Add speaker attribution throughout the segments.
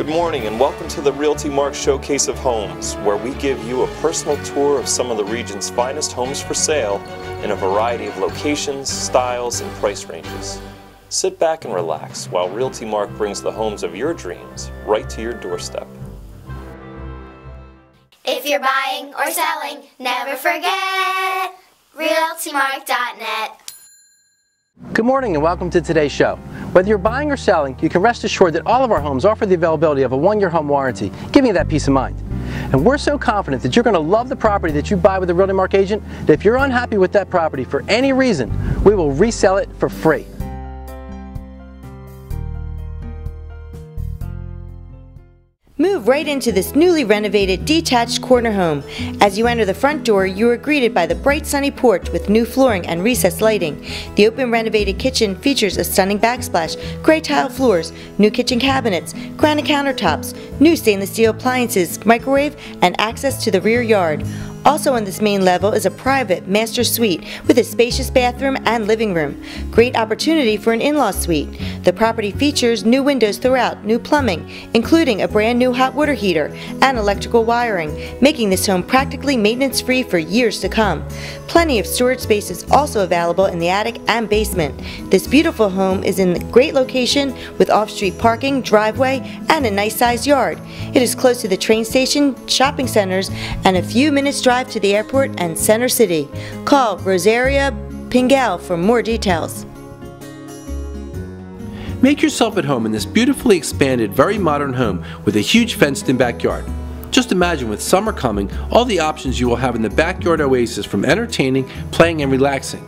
Speaker 1: Good morning and welcome to the Realty Mark Showcase of Homes, where we give you a personal tour of some of the region's finest homes for sale in a variety of locations, styles, and price ranges. Sit back and relax while Realty Mark brings the homes of your dreams right to your doorstep.
Speaker 2: If you're buying or selling, never forget RealtyMark.net.
Speaker 3: Good morning and welcome to today's show. Whether you're buying or selling, you can rest assured that all of our homes offer the availability of a one-year home warranty, giving you that peace of mind. And we're so confident that you're going to love the property that you buy with a Realty Mark agent that if you're unhappy with that property for any reason, we will resell it for free.
Speaker 4: Move right into this newly renovated detached corner home. As you enter the front door, you are greeted by the bright sunny porch with new flooring and recessed lighting. The open renovated kitchen features a stunning backsplash, gray tile floors, new kitchen cabinets, granite countertops, new stainless steel appliances, microwave, and access to the rear yard. Also on this main level is a private master suite with a spacious bathroom and living room. Great opportunity for an in-law suite. The property features new windows throughout, new plumbing, including a brand new hot water heater and electrical wiring, making this home practically maintenance-free for years to come. Plenty of storage space is also available in the attic and basement. This beautiful home is in a great location with off-street parking, driveway, and a nice-sized yard. It is close to the train station, shopping centers, and a few minutes drive to the airport and Center City. Call Rosaria Pingal for more details.
Speaker 3: Make yourself at home in this beautifully expanded, very modern home with a huge fenced-in backyard. Just imagine with summer coming, all the options you will have in the backyard oasis from entertaining, playing, and relaxing.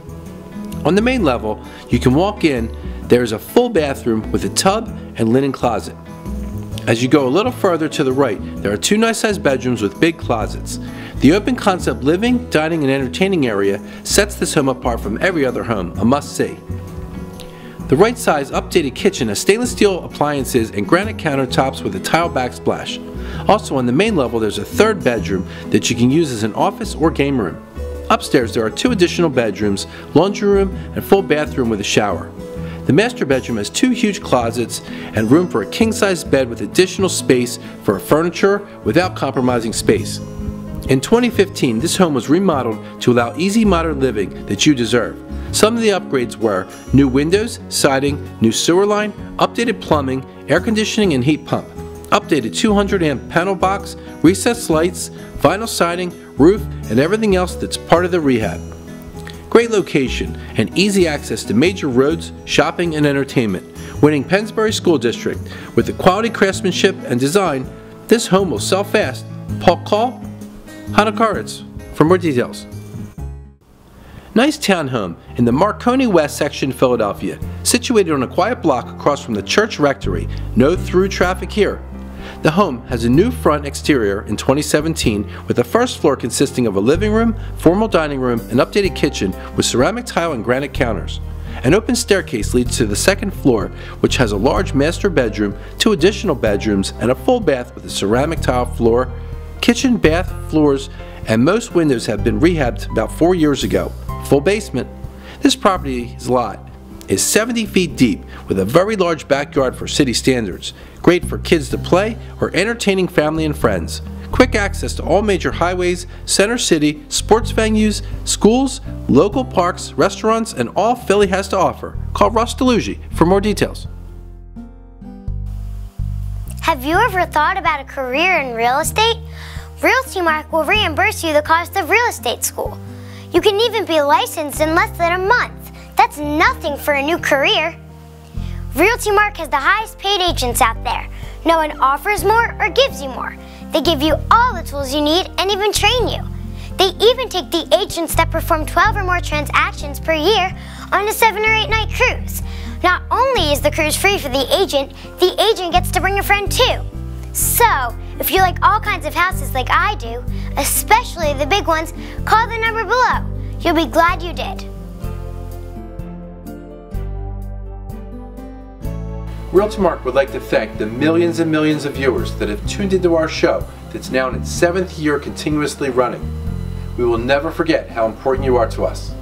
Speaker 3: On the main level, you can walk in, there is a full bathroom with a tub and linen closet. As you go a little further to the right, there are two nice sized bedrooms with big closets. The open concept living, dining, and entertaining area sets this home apart from every other home, a must see. The right size updated kitchen has stainless steel appliances and granite countertops with a tile backsplash. Also on the main level there's a third bedroom that you can use as an office or game room. Upstairs there are two additional bedrooms, laundry room, and full bathroom with a shower. The master bedroom has two huge closets and room for a king-size bed with additional space for furniture without compromising space. In 2015, this home was remodeled to allow easy modern living that you deserve. Some of the upgrades were new windows, siding, new sewer line, updated plumbing, air conditioning and heat pump, updated 200 amp panel box, recessed lights, vinyl siding, roof, and everything else that's part of the rehab. Great location and easy access to major roads, shopping, and entertainment. Winning Pennsbury School District with the quality craftsmanship and design, this home will sell fast. Paul Call Hana Karitz for more details. Nice townhome in the Marconi West section of Philadelphia, situated on a quiet block across from the church rectory. No through traffic here. The home has a new front exterior in 2017 with the first floor consisting of a living room, formal dining room, and updated kitchen with ceramic tile and granite counters. An open staircase leads to the second floor, which has a large master bedroom, two additional bedrooms, and a full bath with a ceramic tile floor. Kitchen, bath, floors, and most windows have been rehabbed about four years ago full basement. This property's lot is 70 feet deep with a very large backyard for city standards, great for kids to play or entertaining family and friends. Quick access to all major highways, center city, sports venues, schools, local parks, restaurants, and all Philly has to offer. Call Russ DeLuigi for more details.
Speaker 2: Have you ever thought about a career in real estate? Realty Mark will reimburse you the cost of real estate school. You can even be licensed in less than a month. That's nothing for a new career. Realty Mark has the highest paid agents out there. No one offers more or gives you more. They give you all the tools you need and even train you. They even take the agents that perform 12 or more transactions per year on a 7 or 8 night cruise. Not only is the cruise free for the agent, the agent gets to bring a friend too. So, if you like all kinds of houses like I do, especially the big ones, call the number below. You'll be glad you did.
Speaker 3: Realty Mark would like to thank the millions and millions of viewers that have tuned into our show that's now in its seventh year continuously running. We will never forget how important you are to us.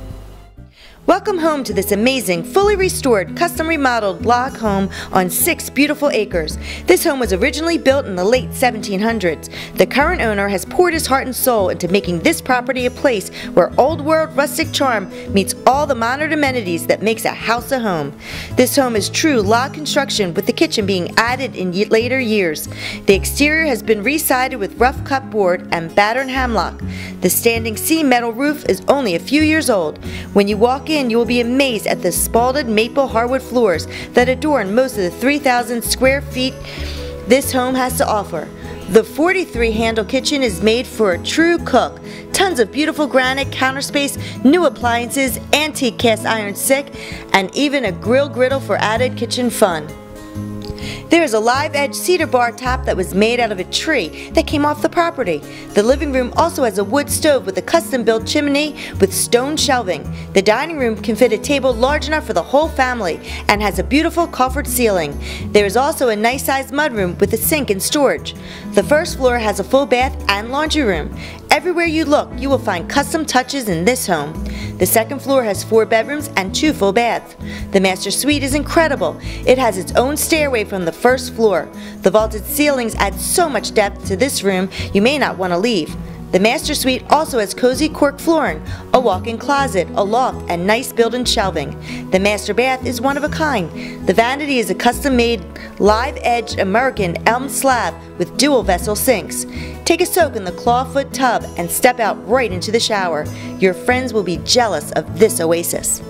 Speaker 4: Welcome home to this amazing, fully restored, custom remodeled log home on six beautiful acres. This home was originally built in the late 1700s. The current owner has poured his heart and soul into making this property a place where old world rustic charm meets all the modern amenities that makes a house a home. This home is true log construction with the kitchen being added in later years. The exterior has been resided with rough cut board and batten hemlock. The standing seam metal roof is only a few years old. When you walk in, you will be amazed at the spalted maple hardwood floors that adorn most of the 3,000 square feet this home has to offer. The 43 handle kitchen is made for a true cook. Tons of beautiful granite counter space, new appliances, antique cast iron sick, and even a grill griddle for added kitchen fun. There is a live edge cedar bar top that was made out of a tree that came off the property. The living room also has a wood stove with a custom built chimney with stone shelving. The dining room can fit a table large enough for the whole family and has a beautiful coffered ceiling. There is also a nice sized mudroom with a sink and storage. The first floor has a full bath and laundry room. Everywhere you look, you will find custom touches in this home. The second floor has four bedrooms and two full baths. The master suite is incredible. It has its own stairway from the first floor. The vaulted ceilings add so much depth to this room you may not want to leave. The master suite also has cozy cork flooring, a walk-in closet, a loft, and nice built-in shelving. The master bath is one of a kind. The vanity is a custom-made live-edged American elm slab with dual vessel sinks. Take a soak in the clawfoot tub and step out right into the shower. Your friends will be jealous of this oasis.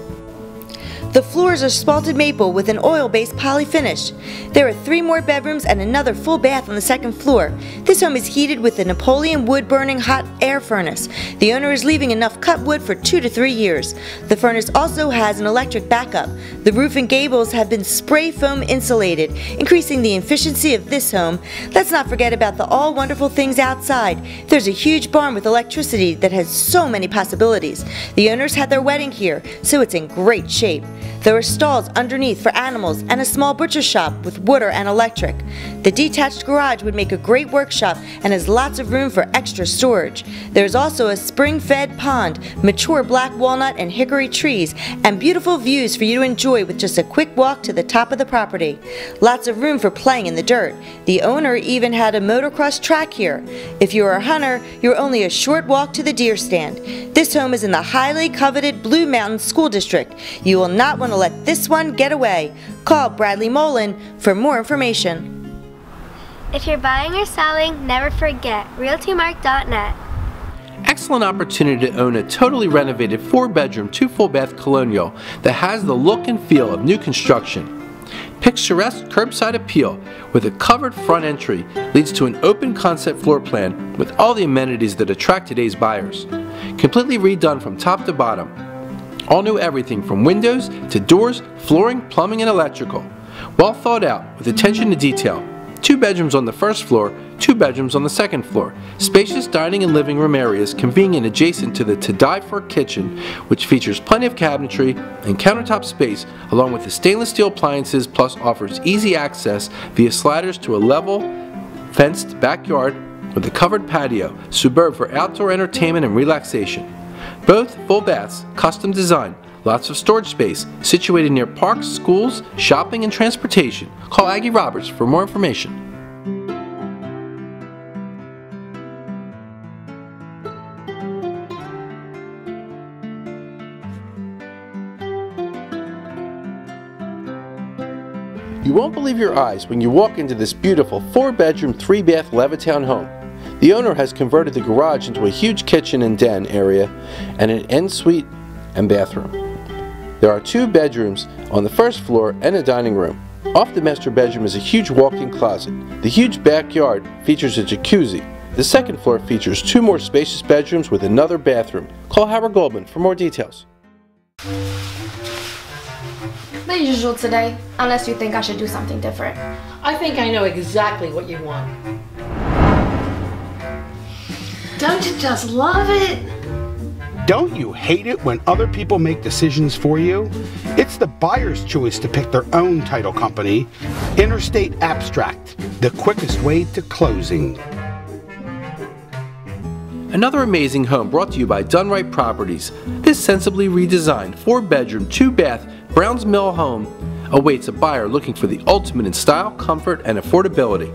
Speaker 4: The floors are spalted maple with an oil-based poly finish. There are three more bedrooms and another full bath on the second floor. This home is heated with a Napoleon wood-burning hot air furnace. The owner is leaving enough cut wood for two to three years. The furnace also has an electric backup. The roof and gables have been spray foam insulated, increasing the efficiency of this home. Let's not forget about the all wonderful things outside. There's a huge barn with electricity that has so many possibilities. The owners had their wedding here, so it's in great shape. There are stalls underneath for animals and a small butcher shop with water and electric. The detached garage would make a great workshop and has lots of room for extra storage. There is also a spring-fed pond, mature black walnut and hickory trees, and beautiful views for you to enjoy with just a quick walk to the top of the property. Lots of room for playing in the dirt. The owner even had a motocross track here. If you are a hunter, you're only a short walk to the deer stand. This home is in the highly coveted Blue Mountain School District. You will not want to let this one get away. Call Bradley Mullen for more information.
Speaker 2: If you're buying or selling, never forget realtymark.net.
Speaker 3: Excellent opportunity to own a totally renovated 4 bedroom, 2 full bath colonial that has the look and feel of new construction. Picturesque curbside appeal with a covered front entry leads to an open concept floor plan with all the amenities that attract today's buyers. Completely redone from top to bottom, all new everything from windows to doors, flooring, plumbing, and electrical. Well thought out with attention to detail. Two bedrooms on the first floor, two bedrooms on the second floor. Spacious dining and living room areas convenient adjacent to the to die for kitchen, which features plenty of cabinetry and countertop space, along with the stainless steel appliances, plus offers easy access via sliders to a level, fenced backyard with a covered patio, superb for outdoor entertainment and relaxation. Both full baths, custom design, lots of storage space, situated near parks, schools, shopping, and transportation. Call Aggie Roberts for more information. You won't believe your eyes when you walk into this beautiful 4-bedroom, 3-bath Levittown home. The owner has converted the garage into a huge kitchen and den area and an ensuite and bathroom. There are two bedrooms on the first floor and a dining room. Off the master bedroom is a huge walk-in closet. The huge backyard features a jacuzzi. The second floor features two more spacious bedrooms with another bathroom. Call Howard Goldman for more details.
Speaker 5: The usual today, unless you think I should do something different.
Speaker 6: I think I know exactly what you want. Don't you just love it?
Speaker 7: Don't you hate it when other people make decisions for you? It's the buyer's choice to pick their own title company. Interstate Abstract, the quickest way to closing.
Speaker 3: Another amazing home brought to you by Dunright Properties. This sensibly redesigned 4 bedroom, 2 bath Browns Mill home awaits a buyer looking for the ultimate in style, comfort, and affordability.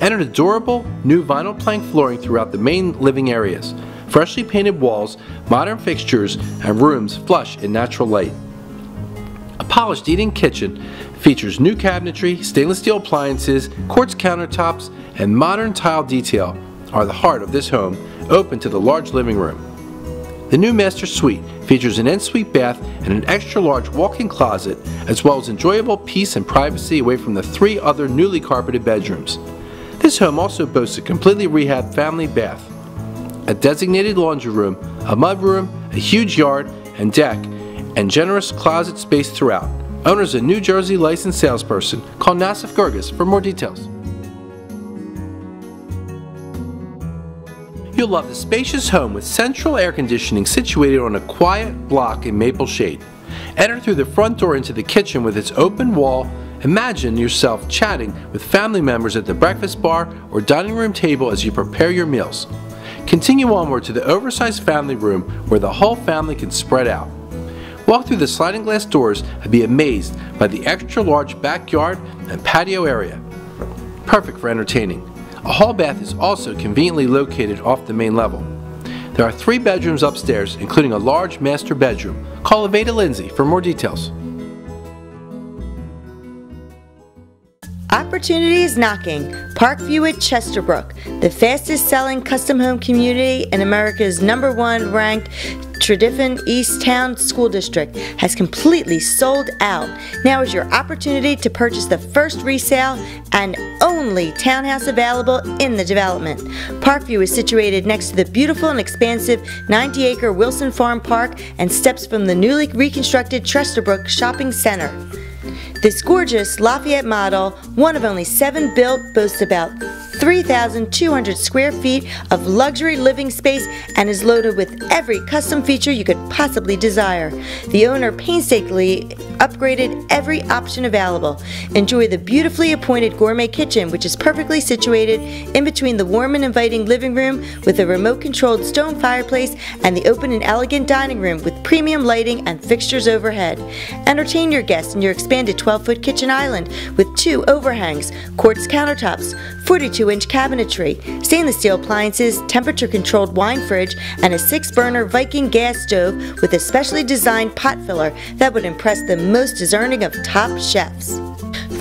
Speaker 3: and an adorable new vinyl plank flooring throughout the main living areas, freshly painted walls, modern fixtures, and rooms flush in natural light. A polished eating kitchen features new cabinetry, stainless steel appliances, quartz countertops, and modern tile detail are the heart of this home, open to the large living room. The new master suite features an ensuite bath and an extra large walk-in closet, as well as enjoyable peace and privacy away from the three other newly carpeted bedrooms. This home also boasts a completely rehabbed family bath, a designated laundry room, a mudroom, a huge yard and deck, and generous closet space throughout. Owner is a New Jersey licensed salesperson. Call Nassif Gerges for more details. You'll love the spacious home with central air conditioning situated on a quiet block in Maple Shade. Enter through the front door into the kitchen with its open wall. Imagine yourself chatting with family members at the breakfast bar or dining room table as you prepare your meals. Continue onward to the oversized family room where the whole family can spread out. Walk through the sliding glass doors and be amazed by the extra large backyard and patio area. Perfect for entertaining. A hall bath is also conveniently located off the main level. There are three bedrooms upstairs, including a large master bedroom. Call Aveda Lindsay for more details.
Speaker 4: Opportunity is knocking. Parkview at Chesterbrook, the fastest selling custom home community in America's number one ranked Tredyffrin Easttown School District has completely sold out. Now is your opportunity to purchase the first resale and only townhouse available in the development. Parkview is situated next to the beautiful and expansive 90 acre Wilson Farm Park and steps from the newly reconstructed Chesterbrook Shopping Center. This gorgeous Lafayette model, one of only seven built, boasts about 3,200 square feet of luxury living space and is loaded with every custom feature you could possibly desire. The owner painstakingly upgraded every option available. Enjoy the beautifully appointed gourmet kitchen, which is perfectly situated in between the warm and inviting living room with a remote controlled stone fireplace and the open and elegant dining room with premium lighting and fixtures overhead. Entertain your guests in your expanded 12 foot kitchen island with two overhangs, quartz countertops, 42 inch cabinetry, stainless steel appliances, temperature controlled wine fridge, and a 6 burner Viking gas stove with a specially designed pot filler that would impress the most discerning of top chefs.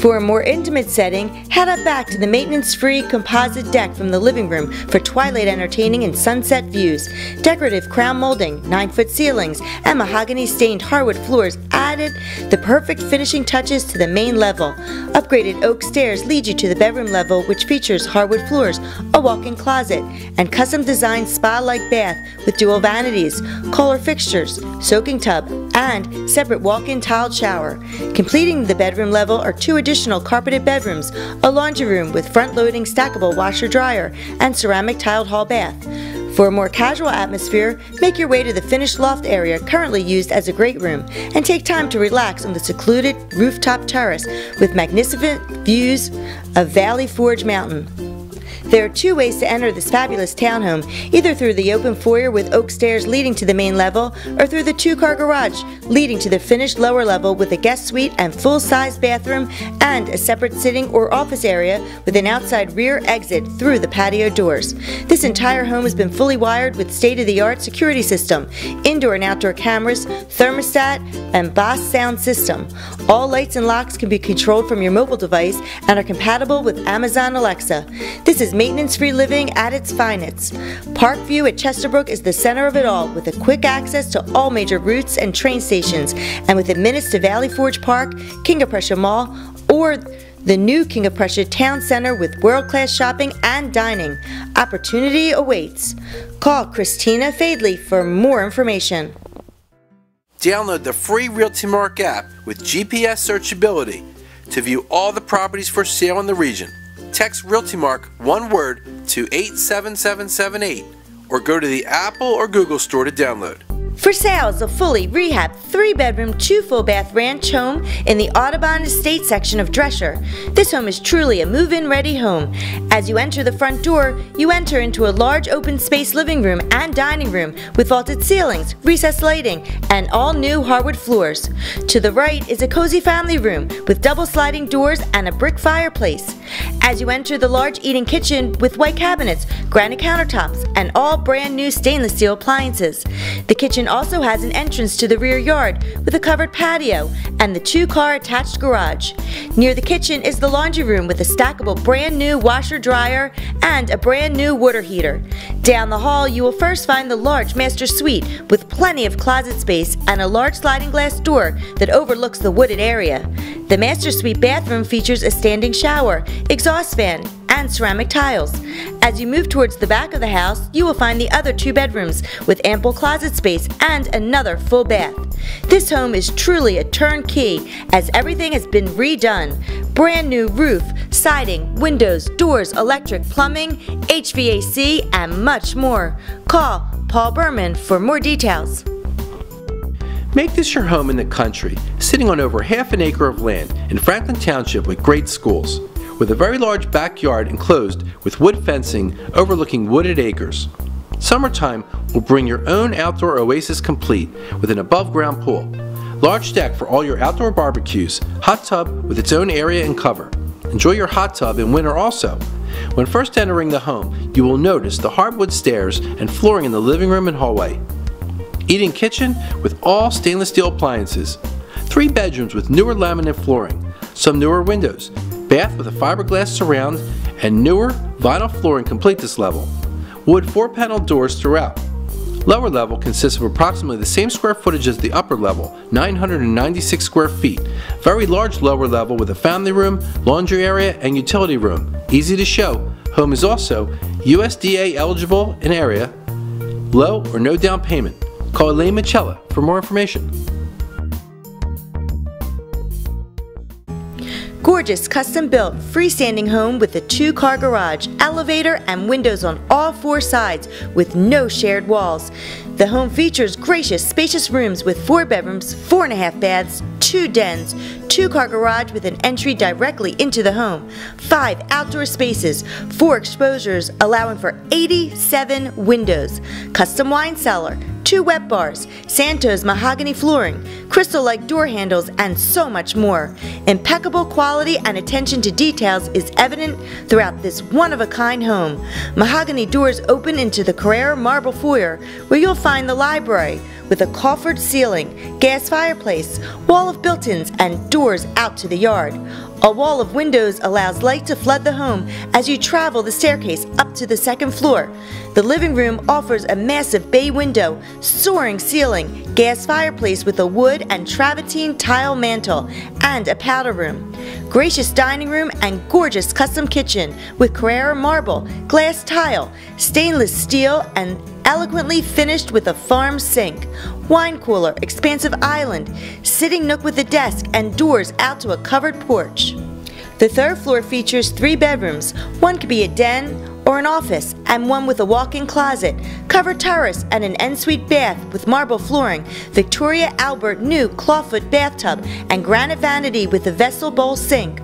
Speaker 4: For a more intimate setting, head up back to the maintenance-free composite deck from the living room for twilight entertaining and sunset views. Decorative crown molding, 9-foot ceilings, and mahogany-stained hardwood floors added the perfect finishing touches to the main level. Upgraded oak stairs lead you to the bedroom level which features hardwood floors, a walk-in closet, and custom-designed spa-like bath with dual vanities, Kohler fixtures, soaking tub, and separate walk-in tiled shower. Completing the bedroom level are two additional carpeted bedrooms, a laundry room with front-loading stackable washer-dryer, and ceramic tiled hall bath. For a more casual atmosphere, make your way to the finished loft area currently used as a great room and take time to relax on the secluded rooftop terrace with magnificent views of Valley Forge Mountain. There are two ways to enter this fabulous townhome, either through the open foyer with oak stairs leading to the main level, or through the two-car garage leading to the finished lower level with a guest suite and full-size bathroom and a separate sitting or office area with an outside rear exit through the patio doors. This entire home has been fully wired with state-of-the-art security system, indoor and outdoor cameras, thermostat, and Bose sound system. All lights and locks can be controlled from your mobile device and are compatible with Amazon Alexa. This is maintenance-free living at its finest. Parkview at Chesterbrook is the center of it all with a quick access to all major routes and train stations and within minutes to Valley Forge Park, King of Prussia Mall, or the new King of Prussia Town Center with world-class shopping and dining. Opportunity awaits. Call Christina Fadley for more information.
Speaker 3: Download the free Realty Mark app with GPS searchability to view all the properties for sale in the region. Text RealtyMark one word to 87778 or go to the Apple or Google store to download.
Speaker 4: For sale is a fully rehabbed three bedroom, two full bath ranch home in the Audubon Estate section of Dresher. This home is truly a move in ready home. As you enter the front door, you enter into a large open space living room and dining room with vaulted ceilings, recessed lighting, and all new hardwood floors. To the right is a cozy family room with double sliding doors and a brick fireplace. As you enter the large eating kitchen with white cabinets, granite countertops, and all brand new stainless steel appliances. The kitchen also has an entrance to the rear yard with a covered patio and the two-car attached garage. Near the kitchen is the laundry room with a stackable brand new washer dryer and a brand new water heater. Down the hall you will first find the large master suite with plenty of closet space and a large sliding glass door that overlooks the wooded area. The master suite bathroom features a standing shower, exhaust fan, and ceramic tiles. As you move towards the back of the house, you will find the other two bedrooms with ample closet space and another full bath. This home is truly a turnkey as everything has been redone. Brand new roof, siding, windows, doors, electric, plumbing, HVAC, and much more. Call Paul Berman for more details.
Speaker 3: Make this your home in the country, sitting on over half an acre of land in Franklin Township with great schools with a very large backyard enclosed with wood fencing overlooking wooded acres. Summertime will bring your own outdoor oasis complete with an above ground pool, large deck for all your outdoor barbecues, hot tub with its own area and cover. Enjoy your hot tub in winter also. When first entering the home, you will notice the hardwood stairs and flooring in the living room and hallway. Eating kitchen with all stainless steel appliances. Three bedrooms with newer laminate flooring, some newer windows, bath with a fiberglass surround, and newer vinyl flooring complete this level. Wood 4-panel doors throughout. Lower level consists of approximately the same square footage as the upper level, 996 square feet. Very large lower level with a family room, laundry area, and utility room. Easy to show. Home is also USDA eligible in area. Low or no down payment. Call Elaine Michella for more information.
Speaker 4: Gorgeous custom built freestanding home with a two car garage, elevator, and windows on all four sides with no shared walls. The home features gracious, spacious rooms with four bedrooms, four and a half baths, two dens, two car garage with an entry directly into the home, five outdoor spaces, four exposures allowing for 87 windows, custom wine cellar, two wet bars, Santos mahogany flooring, crystal-like door handles, and so much more. Impeccable quality and attention to details is evident throughout this one-of-a-kind home. Mahogany doors open into the Carrara marble foyer, where you'll find the library, with a coffered ceiling, gas fireplace, wall of built-ins, and doors out to the yard. A wall of windows allows light to flood the home as you travel the staircase up to the second floor. The living room offers a massive bay window, soaring ceiling, gas fireplace with a wood and travertine tile mantel, and a powder room. Gracious dining room and gorgeous custom kitchen with Carrara marble, glass tile, stainless steel, and eloquently finished with a farm sink, wine cooler, expansive island, sitting nook with a desk, and doors out to a covered porch. The third floor features three bedrooms. One could be a den or an office, and one with a walk-in closet, covered terrace, and an ensuite bath with marble flooring, Victoria Albert new clawfoot bathtub, and granite vanity with a vessel bowl sink.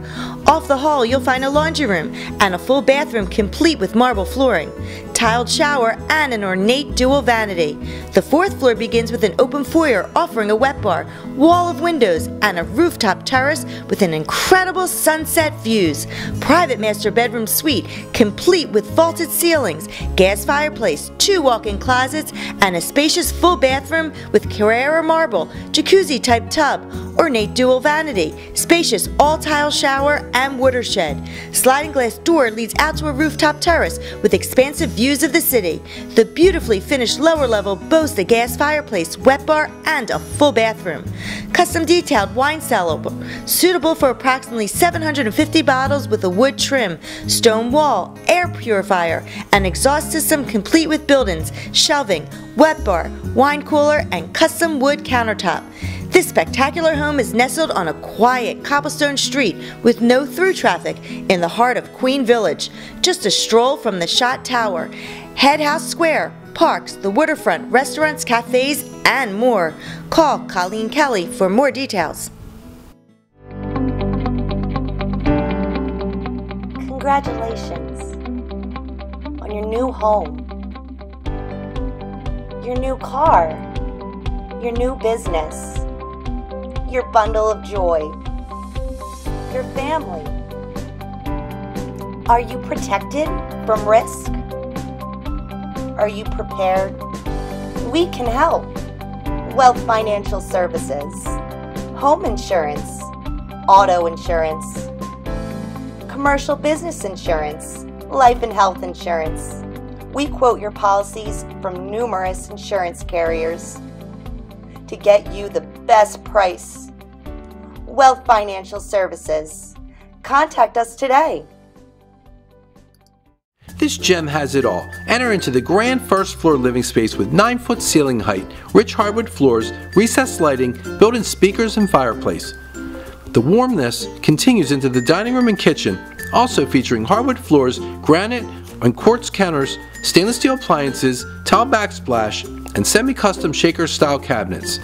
Speaker 4: Off the hall, you'll find a laundry room and a full bathroom complete with marble flooring, tiled shower, and an ornate dual vanity. The fourth floor begins with an open foyer offering a wet bar, wall of windows, and a rooftop terrace with an incredible sunset views. Private master bedroom suite complete with vaulted ceilings, gas fireplace, two walk-in closets, and a spacious full bathroom with Carrara marble, jacuzzi type tub, ornate dual vanity, spacious all-tile shower, and watershed. Sliding glass door leads out to a rooftop terrace with expansive views of the city. The beautifully finished lower level boasts a gas fireplace, wet bar, and a full bathroom. Custom detailed wine cellar, suitable for approximately 750 bottles with a wood trim, stone wall, air purifier, an exhaust system complete with built-ins, shelving, wet bar, wine cooler, and custom wood countertop. This spectacular home is nestled on a quiet cobblestone street with no through traffic in the heart of Queen Village, just a stroll from the Shot Tower, Head House Square, parks, the waterfront, restaurants, cafes, and more. Call Colleen Kelly for more details.
Speaker 8: Congratulations on your new home, your new car, your new business, your bundle of joy, your family. Are you protected from risk? Are you prepared? We can help. Wealth Financial Services, home insurance, auto insurance, commercial business insurance, life and health insurance. We quote your policies from numerous insurance carriers to get you the best price. Wealth Financial Services. Contact us today.
Speaker 3: This gem has it all. Enter into the grand first floor living space with 9 foot ceiling height, rich hardwood floors, recessed lighting, built in speakers, and fireplace. The warmness continues into the dining room and kitchen, also featuring hardwood floors, granite and quartz counters, stainless steel appliances, tile backsplash, and semi-custom shaker style cabinets.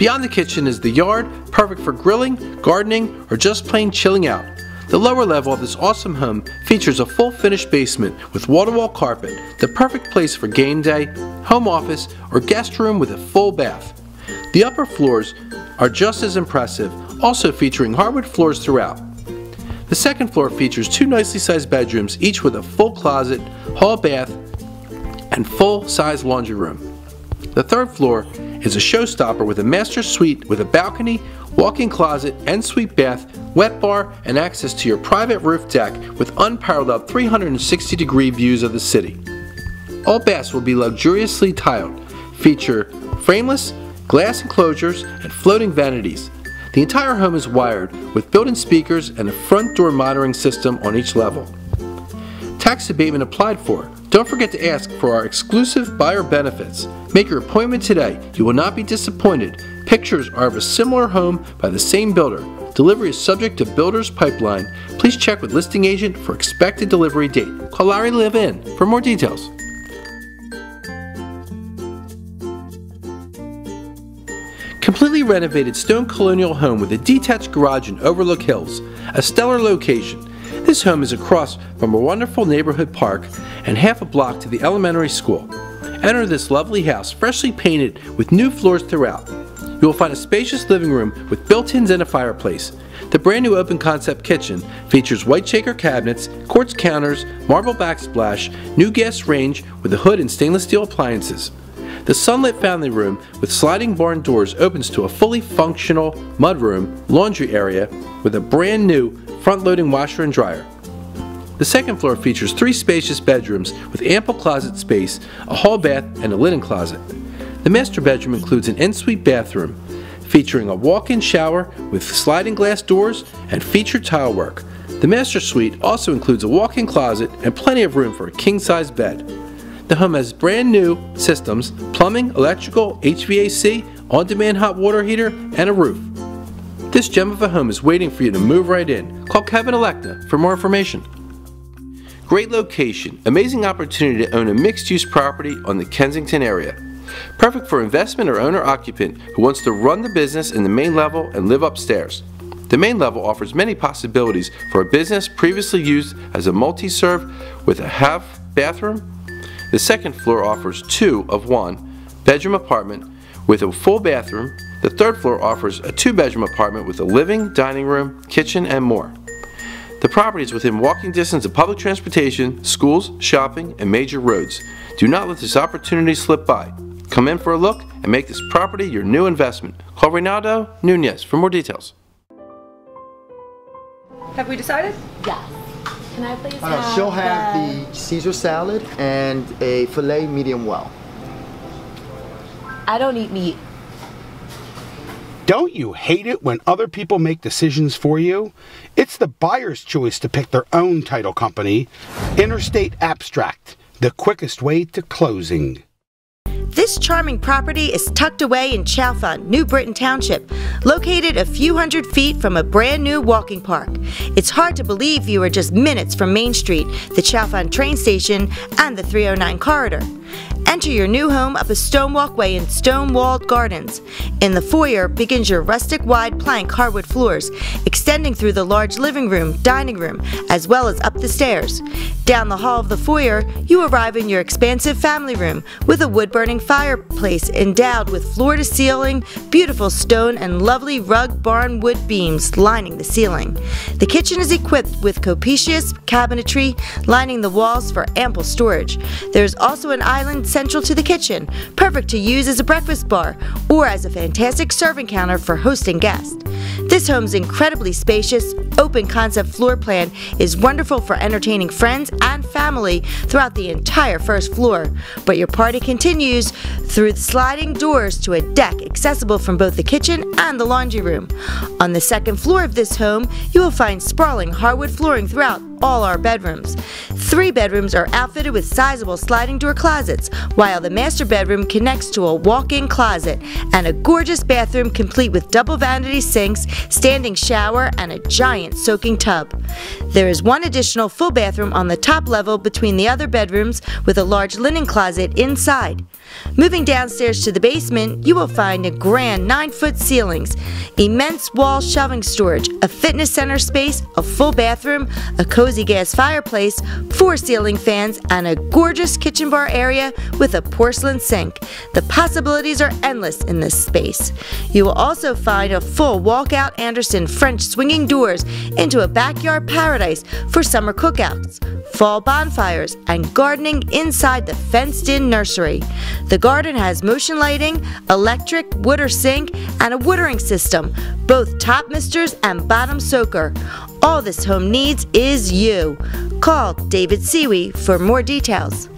Speaker 3: Beyond the kitchen is the yard, perfect for grilling, gardening, or just plain chilling out. The lower level of this awesome home features a full finished basement with wall-to-wall carpet, the perfect place for game day, home office, or guest room with a full bath. The upper floors are just as impressive, also featuring hardwood floors throughout. The second floor features two nicely sized bedrooms, each with a full closet, hall bath, and full-size laundry room. The third floor is a showstopper with a master suite with a balcony, walk-in closet, ensuite bath, wet bar, and access to your private roof deck with unparalleled 360 degree views of the city. All baths will be luxuriously tiled, feature frameless, glass enclosures, and floating vanities. The entire home is wired with built-in speakers and a front door monitoring system on each level. Tax abatement applied for. Don't forget to ask for our exclusive buyer benefits. Make your appointment today. You will not be disappointed. Pictures are of a similar home by the same builder. Delivery is subject to builder's pipeline. Please check with listing agent for expected delivery date. Call Larry Live In for more details. Completely renovated stone colonial home with a detached garage and overlook hills. A stellar location. This home is across from a wonderful neighborhood park and half a block to the elementary school. Enter this lovely house, freshly painted with new floors throughout. You will find a spacious living room with built-ins and a fireplace. The brand new open concept kitchen features white shaker cabinets, quartz counters, marble backsplash, new gas range with a hood and stainless steel appliances. The sunlit family room with sliding barn doors opens to a fully functional mudroom laundry area with a brand new front-loading washer and dryer. The second floor features three spacious bedrooms with ample closet space, a hall bath, and a linen closet. The master bedroom includes an ensuite bathroom featuring a walk-in shower with sliding glass doors and featured tile work. The master suite also includes a walk-in closet and plenty of room for a king-size bed. The home has brand new systems, plumbing, electrical, HVAC, on-demand hot water heater, and a roof. This gem of a home is waiting for you to move right in. Call Kevin Electa for more information. Great location, amazing opportunity to own a mixed-use property on the Kensington area. Perfect for investment or owner-occupant who wants to run the business in the main level and live upstairs. The main level offers many possibilities for a business previously used as a multi-serve with a half bathroom. The second floor offers two of one bedroom apartment with a full bathroom. The third floor offers a two bedroom apartment with a living, dining room, kitchen, and more. The property is within walking distance of public transportation, schools, shopping, and major roads. Do not let this opportunity slip by. Come in for a look and make this property your new investment. Call Reynaldo Nunez for more details.
Speaker 5: Have we decided?
Speaker 9: Yes.
Speaker 5: Can I please
Speaker 9: Uh,
Speaker 5: have
Speaker 9: she'll have
Speaker 5: the...
Speaker 9: the Caesar salad and a filet medium well.
Speaker 5: I don't eat meat.
Speaker 7: Don't you hate it when other people make decisions for you? It's the buyer's choice to pick their own title company. Interstate Abstract, the quickest way to closing.
Speaker 4: This charming property is tucked away in Chalfont, New Britain Township, located a few hundred feet from a brand new walking park. It's hard to believe you are just minutes from Main Street, the Chalfont train station, and the 309 corridor. Enter your new home up a stone walkway in stone walled gardens. In the foyer begins your rustic wide plank hardwood floors, extending through the large living room, dining room, as well as up the stairs. Down the hall of the foyer, you arrive in your expansive family room with a wood burning fireplace endowed with floor to ceiling, beautiful stone, and lovely rug barn wood beams lining the ceiling. The kitchen is equipped with capacious cabinetry lining the walls for ample storage. There is also an island central to the kitchen, perfect to use as a breakfast bar or as a fantastic serving counter for hosting guests. This home's incredibly spacious, open concept floor plan is wonderful for entertaining friends and family throughout the entire first floor, but your party continues through sliding doors to a deck accessible from both the kitchen and the laundry room. On the second floor of this home, you will find sprawling hardwood flooring throughout all our bedrooms. Three bedrooms are outfitted with sizable sliding door closets, while the master bedroom connects to a walk-in closet and a gorgeous bathroom complete with double vanity sinks, standing shower, and a giant soaking tub. There is one additional full bathroom on the top level between the other bedrooms with a large linen closet inside. Moving downstairs to the basement, you will find a grand 9-foot ceilings, immense wall shelving storage, a fitness center space, a full bathroom, a cozy gas fireplace, four ceiling fans, and a gorgeous kitchen bar area with a porcelain sink. The possibilities are endless in this space. You will also find a full walkout Andersen French swinging doors into a backyard paradise for summer cookouts, fall bonfires, and gardening inside the fenced-in nursery. The garden has motion lighting, electric, water sink, and a watering system, both top misters and bottom soaker. All this home needs is you. Call David Seawee for more details.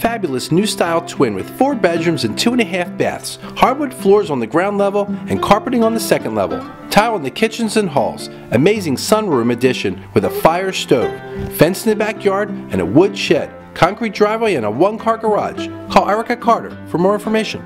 Speaker 3: Fabulous new style twin with four bedrooms and two and a half baths, hardwood floors on the ground level and carpeting on the second level, tile in the kitchens and halls, amazing sunroom addition with a fire stove, fence in the backyard and a wood shed, concrete driveway and a one car garage. Call Erica Carter for more information.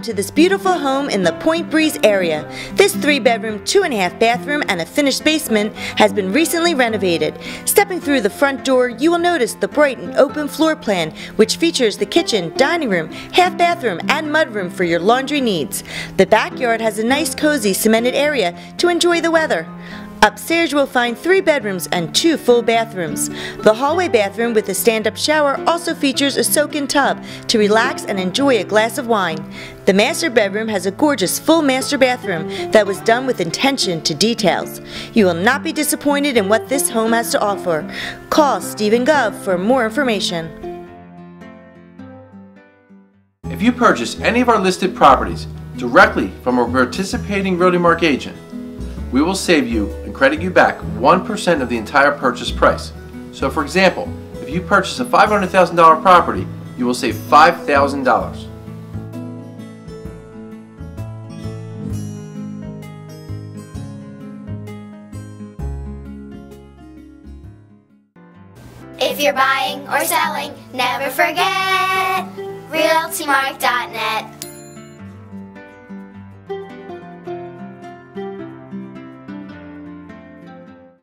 Speaker 4: Welcome to this beautiful home in the Point Breeze area. This three bedroom, two and a half bathroom, and a finished basement has been recently renovated. Stepping through the front door, you will notice the bright and open floor plan, which features the kitchen, dining room, half bathroom, and mudroom for your laundry needs. The backyard has a nice cozy cemented area to enjoy the weather. Upstairs you will find three bedrooms and two full bathrooms. The hallway bathroom with a stand-up shower also features a soak-in tub to relax and enjoy a glass of wine. The master bedroom has a gorgeous full master bathroom that was done with attention to details. You will not be disappointed in what this home has to offer. Call Stephen Gov for more information.
Speaker 3: If you purchase any of our listed properties directly from a participating Realty Mark agent, we will save you and credit you back 1% of the entire purchase price. So for example, if you purchase a $500,000 property, you will save $5,000.
Speaker 2: If you're buying or selling, never forget RealtyMark.net.